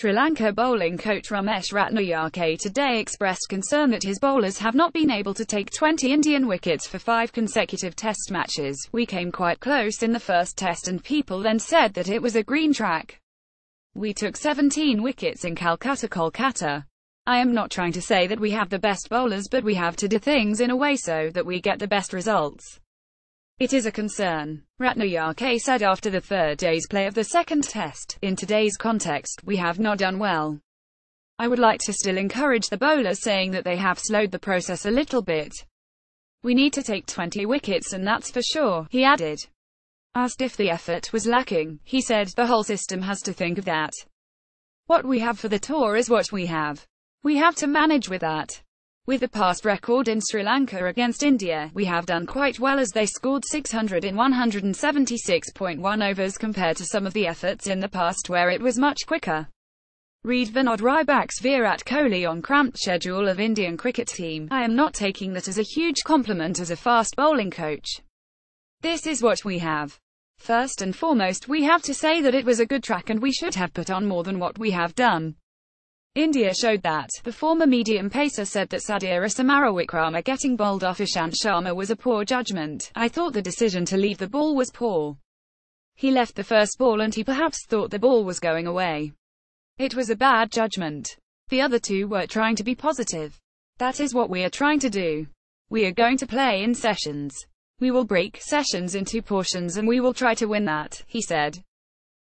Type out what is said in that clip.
Sri Lanka bowling coach Rumesh Ratnayake today expressed concern that his bowlers have not been able to take 20 Indian wickets for five consecutive test matches. We came quite close in the first test and people then said that it was a green track. We took 17 wickets in Calcutta, Kolkata. I am not trying to say that we have the best bowlers but we have to do things in a way so that we get the best results. It is a concern. Ratnayake said after the third day's play of the second test. In today's context, we have not done well. I would like to still encourage the bowlers saying that they have slowed the process a little bit. We need to take 20 wickets and that's for sure, he added. Asked if the effort was lacking, he said, the whole system has to think of that. What we have for the tour is what we have. We have to manage with that. With the past record in Sri Lanka against India, we have done quite well as they scored 600 in 176.1 overs compared to some of the efforts in the past where it was much quicker. Read Vinod Rai backs Virat Kohli on cramped schedule of Indian cricket team. I am not taking that as a huge compliment as a fast bowling coach. This is what we have. First and foremost we have to say that it was a good track and we should have put on more than what we have done. India showed that. The former medium pacer said that Sadeera Samarawickrama getting bowled off Ishant Sharma was a poor judgment. I thought the decision to leave the ball was poor. He left the first ball and he perhaps thought the ball was going away. It was a bad judgment. The other two were trying to be positive. That is what we are trying to do. We are going to play in sessions. We will break sessions into portions and we will try to win that, he said.